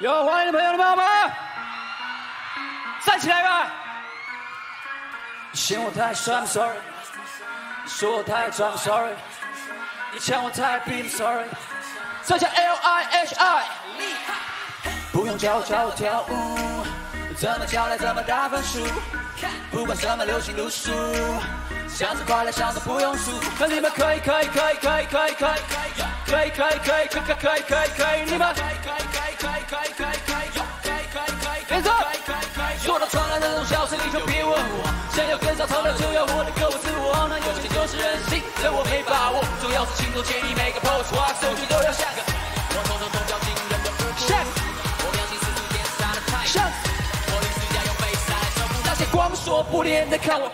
有欢迎的朋友们吗？站起来吧！你嫌我太帅，I'm sorry。你说我太拽，I'm sorry。你抢我太逼，I'm sorry。这叫 L I H I。不用教我教我跳舞，怎么教来怎么打分数？不管什么流行路数，想着快乐，想着不用数。那你们可以可以可以可以可以可以可以可以可以可以可以可以可以可以，你们。说到传来那种笑声，你就别问我。想要更上潮流，就要活得够自我。那有钱就是任性，这我没把握。重要是轻松建议每个 pose，画手机都要像个。我偷偷偷叫惊人的舞步。我相信世俗天杀的太像。我临时要用飞沙来收服那些光说不练的，看我。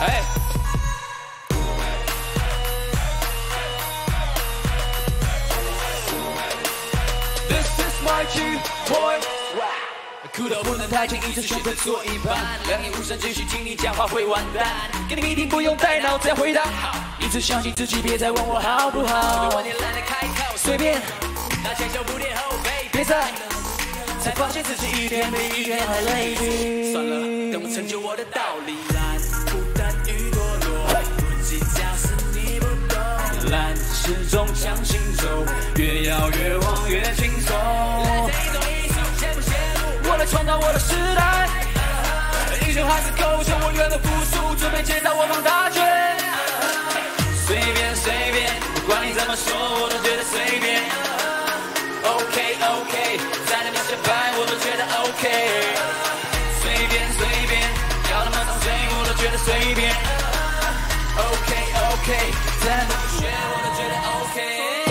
哎。哭到不能太轻，一只胸口坐一半，两眼无神，继续听你讲话会完蛋。给你谜题不用带脑，子，要回答。一直相信自己，别再问我好不好。随便，那前胸不垫后背，别再，才发现自己一天比一天还累。算了，等我成就我的道理。懒，孤单与堕落，不计较是你不懂。懒，始终相信走，越摇越晃越创造我的时代，英雄还是狗熊，我愿不服输，准备接到我方大权。随便随便，不管你怎么说，我都觉得随便。OK OK，在你面前摆我都觉得 OK。随便随便，要那么当谁我都觉得随便。OK OK，在你面前我都觉得 OK。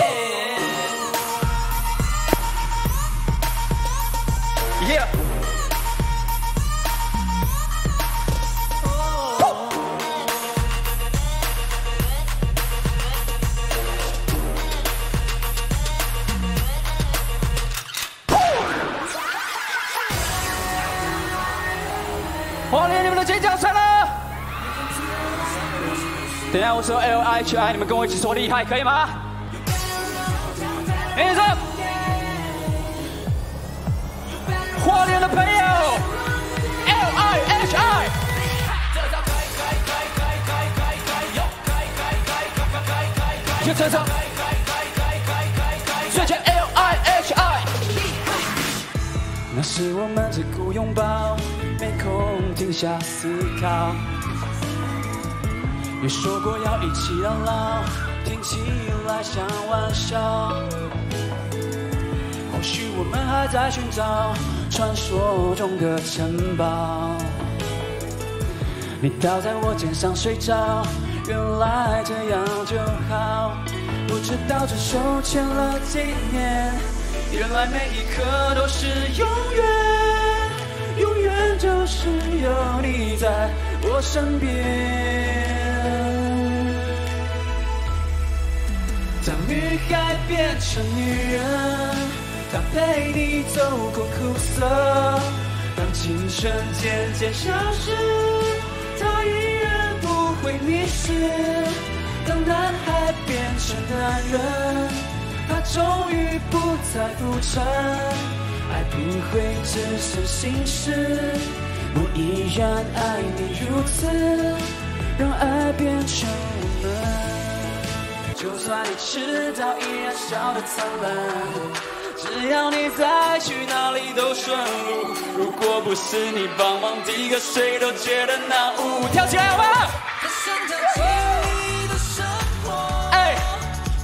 等下我说 L I H I，你们跟我一起说厉害，可以吗？一声，欢迎的朋友，L I H I。就这首，最强 L I H I。那是我们最酷拥抱。没空停下思考，你说过要一起到老，听起来像玩笑。或许我们还在寻找传说中的城堡。你倒在我肩上睡着，原来这样就好。不知道这手牵了几年，原来每一刻都是永远。永远就是有你在我身边。女孩变成女人，她陪你走过苦涩。当青春渐渐消失，她依然不会迷失。当男孩变成男人，他终于不再浮沉。爱不会只剩心事，我依然爱你如此，让爱变成。就算你迟到依然笑得灿烂，只要你在去哪里都顺路。如果不是你帮忙递个水，都觉得难。跳起来好吗？哎，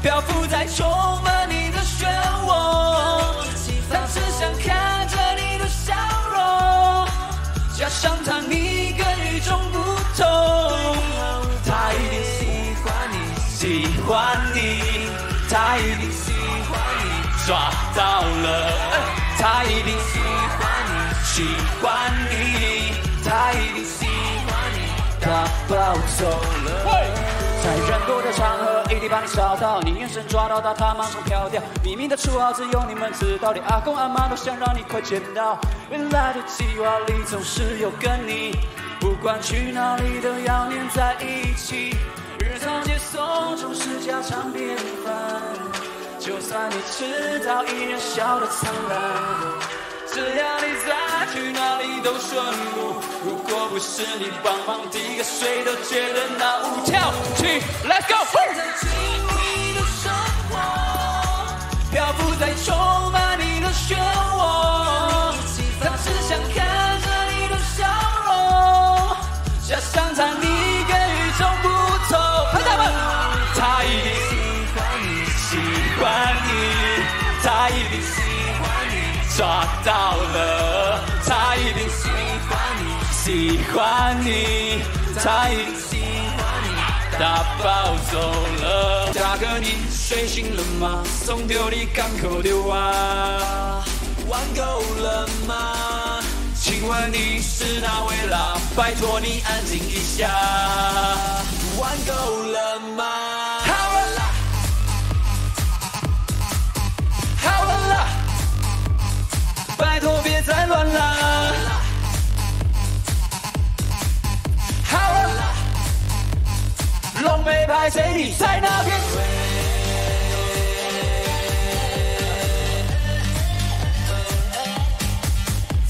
漂浮在充满抓到了，他一定喜欢你，喜欢你，他一定喜欢你，他抱走了。在人多的场合，一定把你找到。你眼神抓到他，他马上飘掉。秘密的绰号只有你们知道，连阿公阿妈都想让你快见到。未来的计划里总是有跟你不管去哪里都要黏在一起。日常接送总是家常便饭，就算你迟到，依然笑得灿烂。只要你再，去哪里都顺路。如果不是你帮忙递个水，都觉得那舞跳起。Let's go！在亲密的生活，漂浮在充满抓到了，他一定喜欢你，喜欢你，他一定喜欢你，打包走了。大哥，你睡醒了吗？送丢你港口的娃。玩够了吗？请问你是哪位啦？拜托你安静一下。玩够了在那边？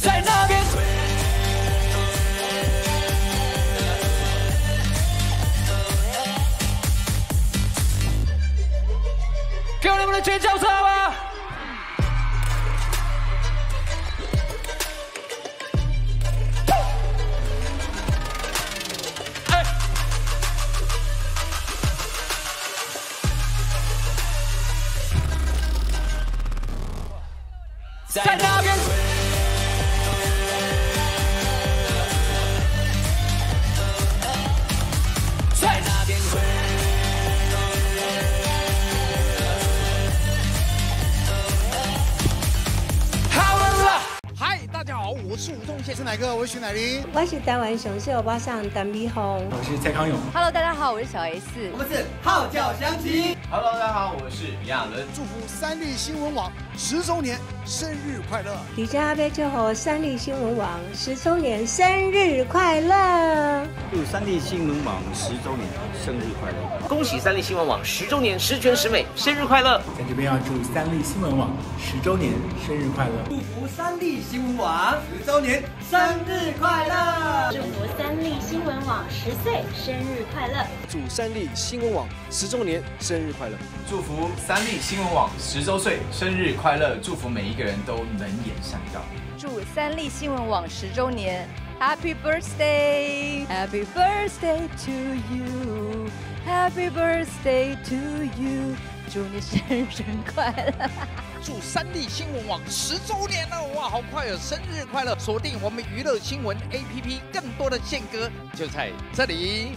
在那边。给我你们的尖叫声哪个？我是徐乃麟。我是台湾上秀巴上单碧红。我是蔡康永。Hello，大家好，我是小 S。我们是号角响起。Hello，大家好，我是亚伦。祝福三立新闻网十周年生日快乐！李佳贝祝贺三立新闻网十周年生日快乐！祝三立新闻网十周年生日快乐！恭喜三立新闻网十周年十全十美，生日快乐！在这边要祝三立新闻网十周年生日快乐！祝福三立新闻网十周年生日快乐！祝福三立新闻网十岁生日快乐！祝三立新闻网十周年生日快乐！祝福三立新闻网十周岁生日快乐！祝福每一个人都能言善道。祝三立新闻网十周年，Happy birthday，Happy birthday to you，Happy birthday to you，祝你生日快乐！祝三立新闻网十周年了，哇，好快哦！生日快乐！锁定我们娱乐新闻 APP，更多的宪歌就在这里。